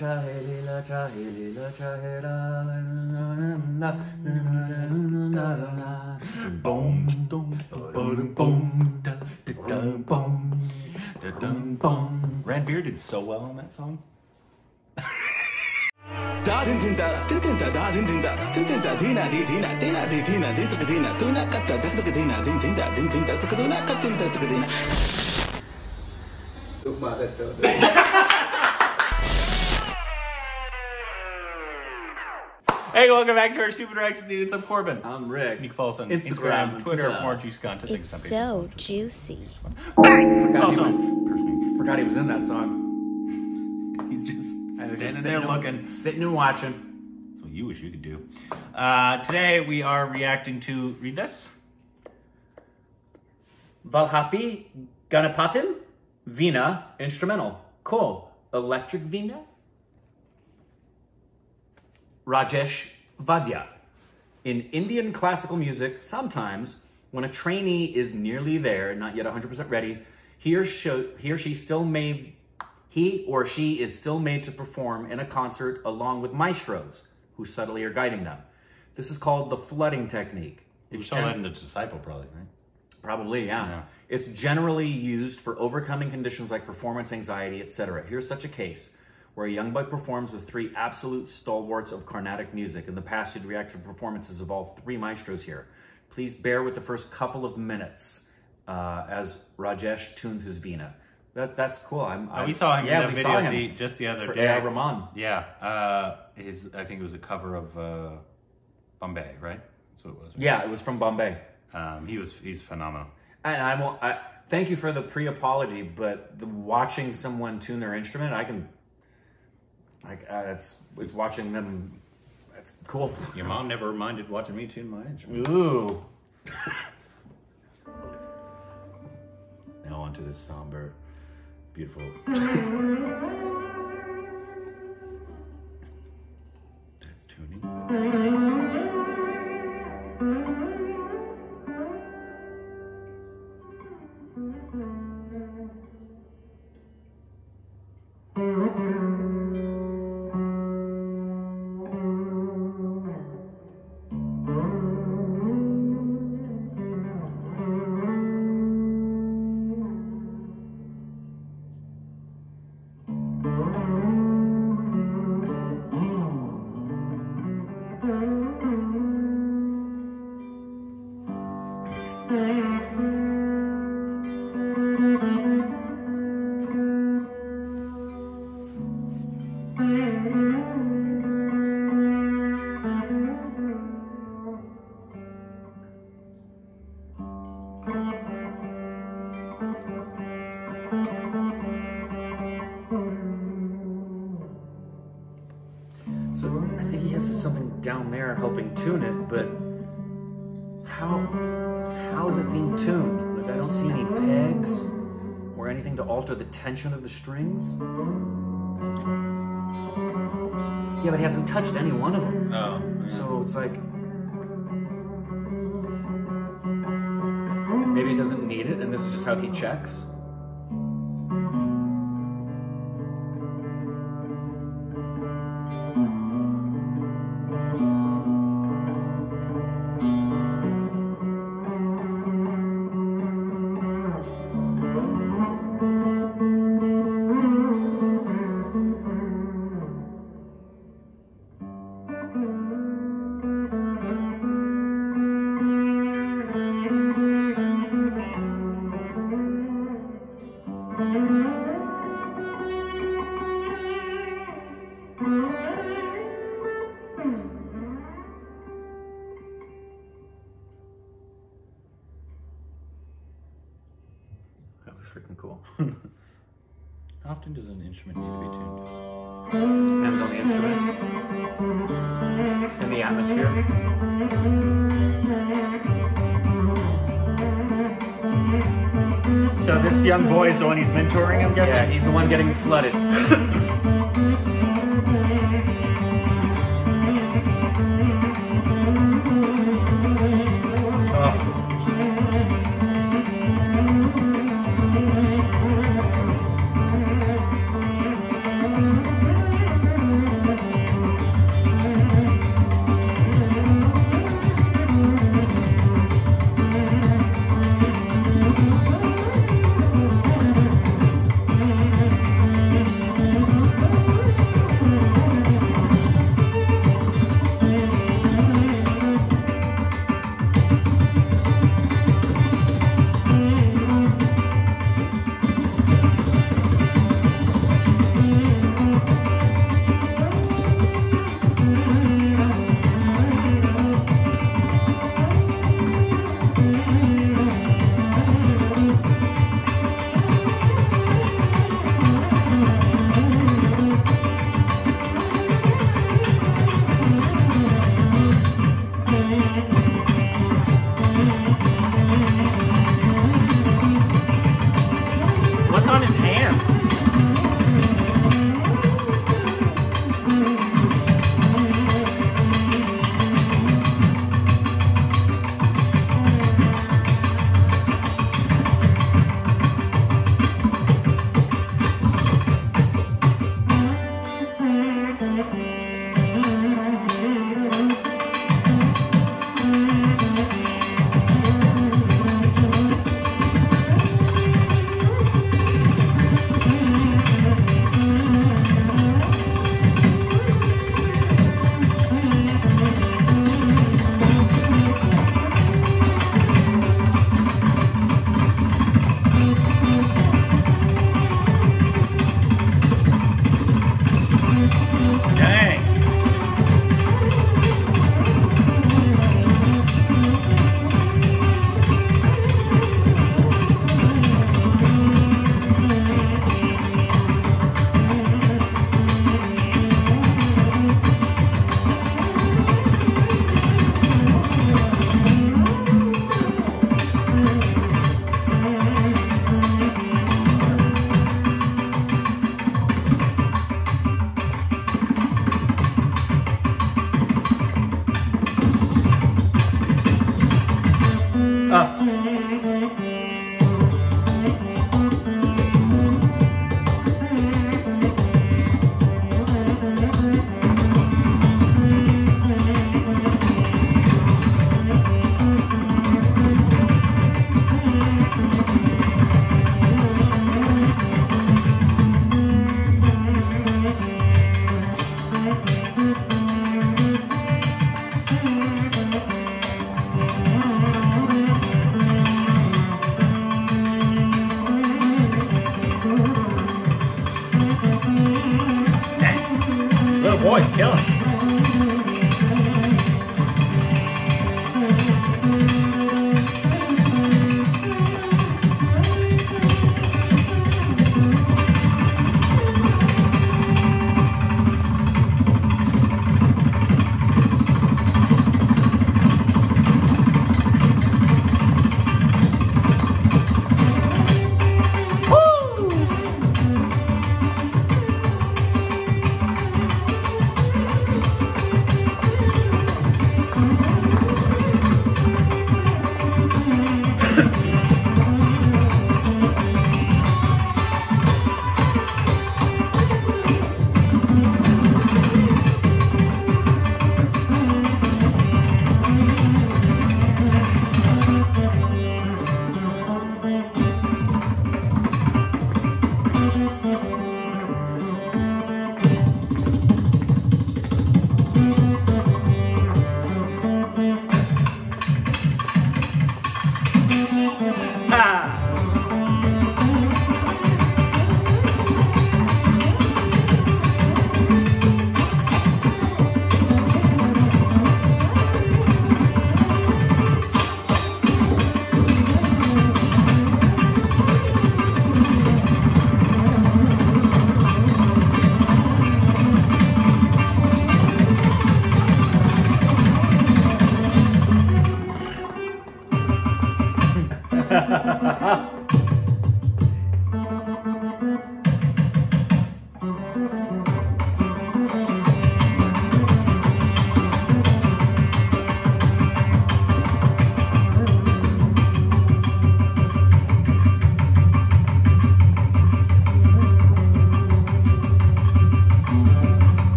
la la la la la Boom, boom, boom, da, dum, boom. Rand Beer did so well on that song. Da din din da, din din da, da din din da, din din da, dina di dina, dina di dina, din tuk dina, tuna katta, dak tuk dina, din din da, din din da, tuk tuna katta, tuk dina. Hey, welcome back to our Stupid Reactions. It's up Korbin. I'm Rick. You can folloh us on Instagram, Instagram, Twitter, Twitter. more juice content. It's so juicy. Forgot Also, he, was, forgot he was in that song. he's just I was standing just there sitting looking. and, sitting and watching. That's what you wish you could do. Uh, today we are reacting to, read this? Vathapi Ganapathim Veena instrumental. Cool. Electric Veena. Rajesh Vaidhya. In Indian classical music, sometimes when a trainee is nearly there, not yet 100% ready, he or, she, he or she still may he or she is still made to perform in a concert along with maestros who subtly are guiding them. This is called the flooding technique. It's still gen- letting the disciple, probably, right? Probably, yeah. Yeah. It's generally used for overcoming conditions like performance anxiety, etc. Here's such a case where a young boy performs with three absolute stalwarts of Carnatic music. In the past, you'd react to performances of all three maestros here. Please bear with the first couple of minutes uh, as Rajesh tunes his veena. That that's cool. I'm, Uh, I'm- we saw him Yeah, in that video the, just the other day. A.R. Rahman. Yeah, uh, his I think it was a cover of uh, Bombay, right? That's what it was. Yeah, it was from Bombay. Um, he was he's phenomenal. And I will. I, thank you for the pre-apology, but the, watching someone tune their instrument, I can. Like uh, it's it's watching them. That's cool. Your mom never minded watching me tune my instrument. Ooh. Now onto this somber, beautiful. helping tune it, but how how is it being tuned? Like I don't see any pegs or anything to alter the tension of the strings. Yeah, but he hasn't touched any one of them. Oh, So it's like maybe he doesn't need it, and this is just how he checks. That was freaking cool. How often does an instrument need to be tuned? Depends on the instrument. and the atmosphere. So this young boy is the one he's mentoring, I'm guessing? Yeah, he's the one getting flooded. boy, he's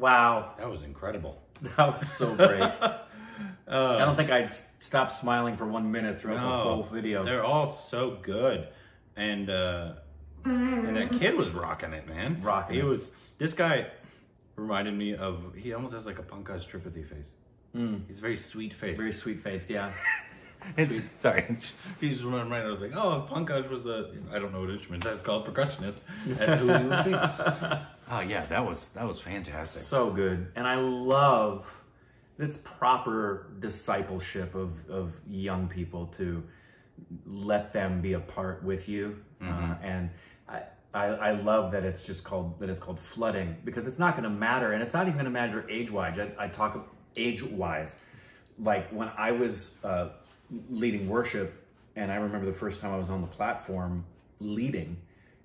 Wow. that was incredible. That was so great. Uh, I don't think I stopped smiling for one minute throughout the whole video. They're all so good, and uh, and that kid was rocking it, man. Rocking He it. was. This guy reminded me of. He almost has like a Pankaj Tripathi face. He's very sweet face. Very sweet faced, yeah. It's, sorry, he just reminded me. I was like, oh, if Pankaj was the I don't know what instrument that's called percussionist. That's who he would be. oh yeah, that was that was fantastic. So good. And I love it's proper discipleship of, of young people to let them be a part with you. Uh, and I, I, I love that it's just called that it's called flooding because it's not going to matter and it's not even going to matter age wise. I, I talk age wise. Like when I was uh, leading worship, and I remember the first time I was on the platform leading,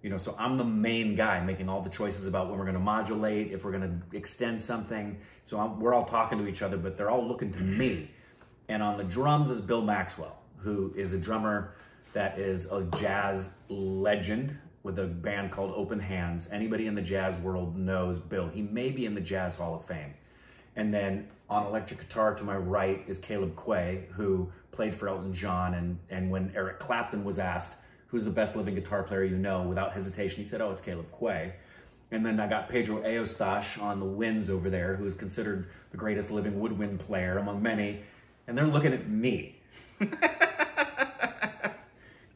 you know, so I'm the main guy making all the choices about when we're going to modulate, if we're going to extend something. So I'm, we're all talking to each other, but they're all looking to me. And on the drums is Bill Maxwell, who is a drummer that is a jazz legend with a band called Open Hands. Anybody in the jazz world knows Bill. He may be in the Jazz Hall of Fame. And then on electric guitar to my right is Caleb Quay, who played for Elton John. And, and when Eric Clapton was asked, who's the best living guitar player you know, without hesitation, he said, oh, it's Caleb Quay. And then I got Pedro Eustache on the winds over there, who is considered the greatest living woodwind player among many. And they're looking at me.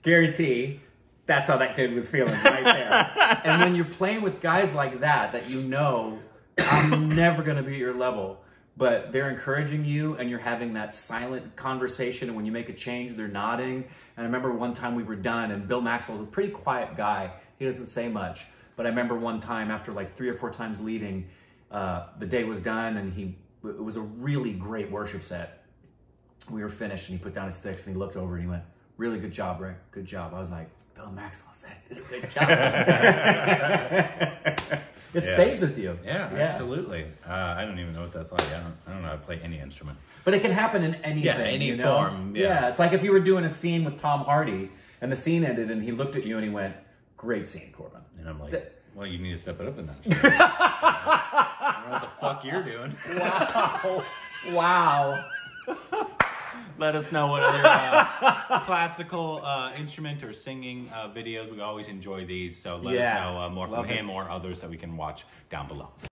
Guarantee that's how that kid was feeling right there. and when you're playing with guys like that, that you know, I'm never going to be at your level, but they're encouraging you and you're having that silent conversation. And when you make a change, they're nodding. And I remember one time we were done and Bill Maxwell's a pretty quiet guy. He doesn't say much. But I remember one time after like three or four times leading, uh, the day was done and he it was a really great worship set. We were finished and he put down his sticks and he looked over and he went, "Really good job, Rick. Good job." I was like, "Bill Maxwell said did a good job." it Yeah. stays with you. Yeah, absolutely. Uh, I don't even know what that's like. I don't, I don't know how to play any instrument. But it can happen in anything. Yeah, any you know? form, yeah. it's like if you were doing a scene with Tom Hardy and the scene ended and he looked at you and he went, "Great scene, Korbin." And I'm like, That- well, you need to step it up in that. I don't know what the fuck you're doing. Wow! wow! Let us know what other uh, classical uh, instrument or singing uh, videos. We always enjoy these. So let Yeah. us know uh, more from it. him or others that we can watch down below.